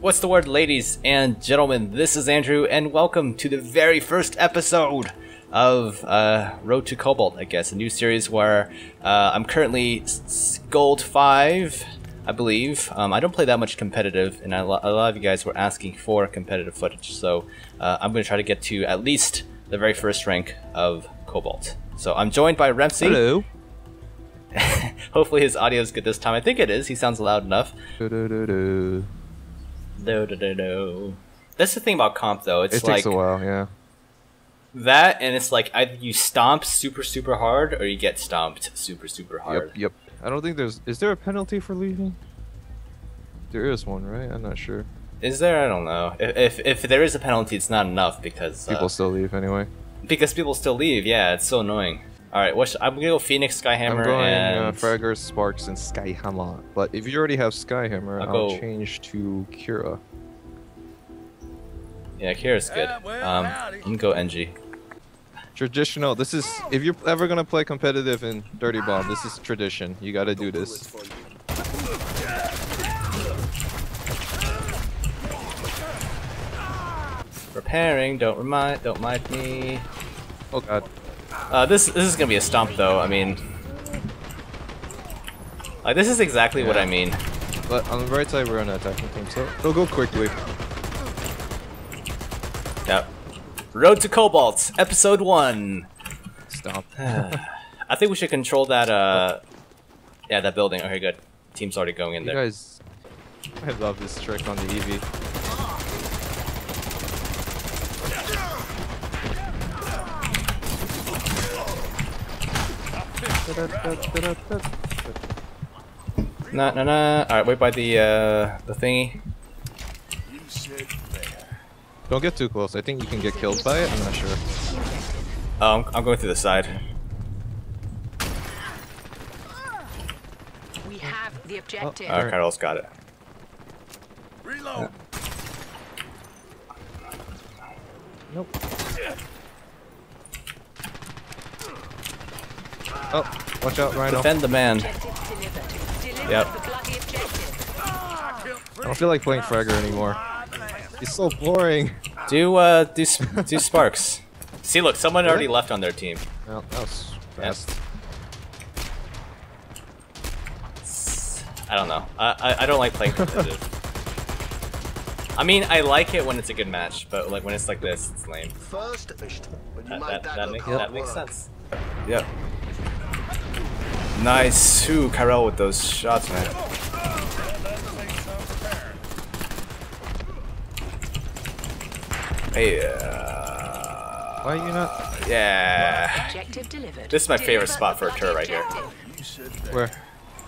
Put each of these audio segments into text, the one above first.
What's the word, ladies and gentlemen? This is Andrew, and welcome to the very first episode of uh, Road to Cobalt, I guess, a new series where uh, I'm currently Gold 5, I believe. Um, I don't play that much competitive, and a lot of you guys were asking for competitive footage, so uh, I'm going to try to get to at least the very first rank of Cobalt. So I'm joined by Renpsy. Hello. Hopefully his audio is good this time. I think it is. He sounds loud enough. Do-do-do-do. No, no, no, no. That's the thing about comp, though. It's It like takes a while, yeah. that, and it's like either you stomp super, super hard, or you get stomped super, super hard. Yep, yep. I don't think there's. Is there a penalty for leaving? There is one, right? I'm not sure. Is there? I don't know. If, if if there is a penalty, it's not enough because uh, People still leave anyway. because people still leave. Yeah, it's so annoying. All right, what should, I'm gonna go Phoenix Skyhammer I'm going and uh, Fragger, Sparks, and Skyhammer. But if you already have Skyhammer, I'll I'll, go- change to Kira. yeah, Kira's good. Um, I'm gonna go NG. Traditional. This is if you're ever gonna play competitive in Dirty Bomb. This is tradition. You gotta do this. Repairing. Don't remind. Don't mind me. Oh god. Uh, this this is gonna be a stomp though. I mean, like this is exactly what I mean. But on the right side, we're on an attacking team, so it'll go quickly. Yep. Road to Cobalt, episode one. Stop. I think we should control that. Uh, yeah, that building. Okay, good. Team's already going in You there. guys, I love this trick on the E Nah, nah, nah. All right, wait by the uh, the thingy. Don't get too close. I think you can get killed by it. I'm not sure. Oh, I'm, I'm going through the side. We have the objective. All right, Carlos got it. Reload. Nope. Oh, watch out, Rhino. Defend the man. Objective Yep. the bloody objective. I don't feel like playing Fragger anymore. He's so boring. Do uh, do sp- do sparks. See, look, someone already left on their team. Well, that was fast. I don't know. I I, I don't like playing competitive. I mean, I like it when it's a good match, but like when it's like this, it's lame. First fished. When you That, made that, that, that, look makes, that makes sense. Yep. Nice. Ooh, Kyrell with those shots, man. Hey, uh, Why are you not? yeah. Objective delivered. This is my favorite spot for a turret right here. Where?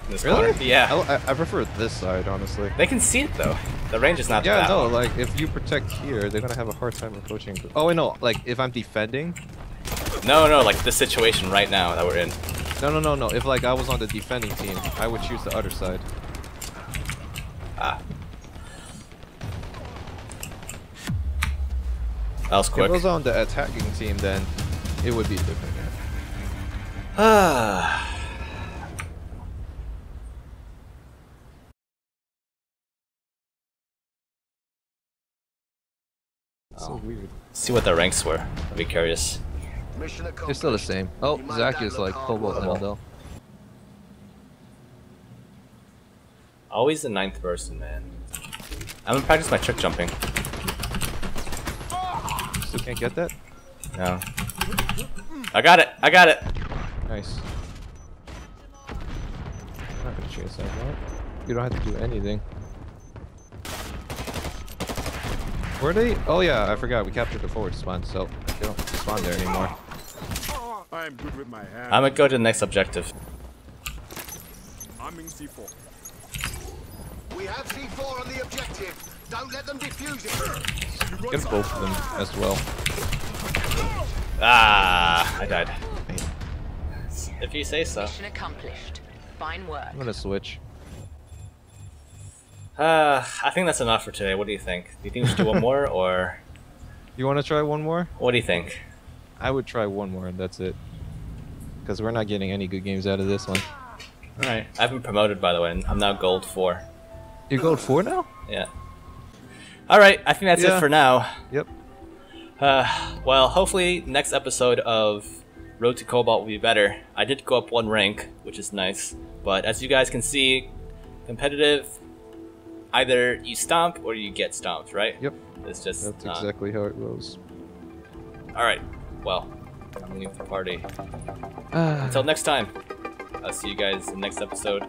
This Really? corner. Yeah. I, I, I prefer this side, honestly. They can see it though. The range is not Yeah, that no, long. like if you protect here, they're gonna have a hard time approaching. Oh, I know. Like if I'm defending. No, no, like the situation right now that we're in. No, no, no, no. If like I was on the defending team, I would choose the other side. Ah. That was quick. If. I was on the attacking team, then it would be different. Ah. So weird. See what the ranks were. I'd be curious. Mission They're still the same. Oh, You made Zach that is look like hard Cobalt work. now, though. Always the ninth person, man. I'm gonna practice my trick jumping. Still can't get that? No. I got it! I got it! Nice. I'm not gonna chase that, right? You don't have to do anything. Where are they? Oh yeah, I forgot. We captured the forward spawn, so they don't spawn there anymore. I'm good with my hand. I'm gonna go to the next objective. I'm in C4. We have C4 on the objective. Don't let them defuse it. Get both of them as well. Ah, I died. If you say so. Mission accomplished. Fine work. I'm gonna switch. Uh, I think that's enough for today. What do you think? Do you think we should do one more, or You want to try one more? what do you think? I would try one more, and that's it. Because we're not getting any good games out of this one. Alright. I've been promoted, by the way. and I'm now gold 4. You're gold four now? Yeah. All right, I think that's Yeah. it for now. Yep. Uh, well, hopefully next episode of Road to Cobalt will be better. I did go up one rank, which is nice. But as you guys can see, competitive, either you stomp or you get stomped, right? Yep. It's just That's exactly how it goes. All right. Well, I'm leaving the party. Ah. Until next time, I'll see you guys in the next episode.